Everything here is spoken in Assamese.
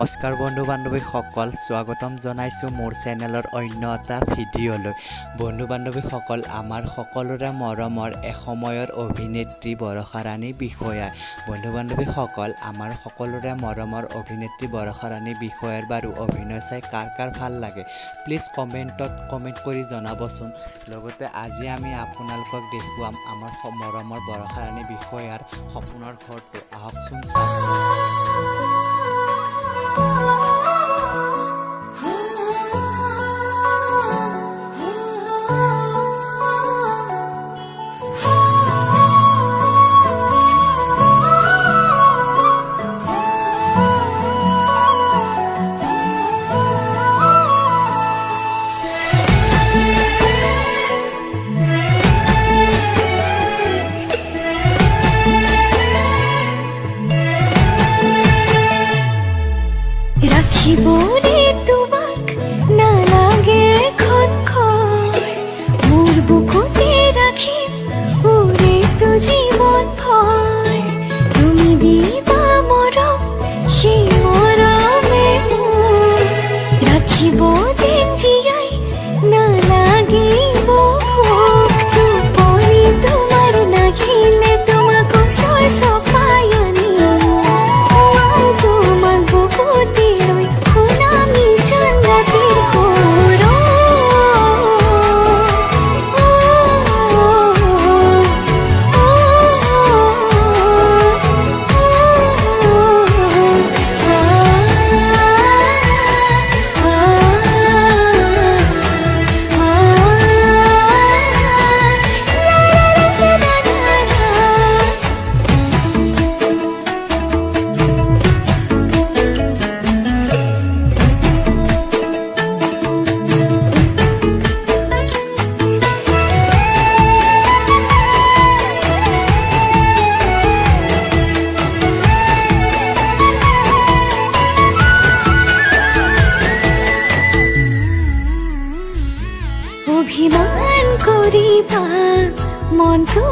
নমস্কাৰ বন্ধু বান্ধৱীসকল স্বাগতম জনাইছোঁ মোৰ চেনেলৰ অন্য এটা ভিডিঅ'লৈ। বন্ধু বান্ধৱীসকল আমাৰ সকলোৰে মৰমৰ এসময়ৰ অভিনেত্ৰী বৰষা ৰাণী বিষয়া। বন্ধু বান্ধৱীসকল আমাৰ সকলোৰে মৰমৰ অভিনেত্ৰী বৰষা ৰাণী বিষয়াৰ বাৰু অভিনয় চাই কাৰ কাৰ ভাল লাগে? প্লিজ কমেণ্টত কমেণ্ট কৰি জনাবচোন। লগতে আজি আমি আপোনালোকক দেখুৱাম আমাৰ মৰমৰ বৰষা ৰাণী বিষয়াৰ সপোনৰ ঘৰটো। আহকচোন চাওঁ ভরিবা মন তো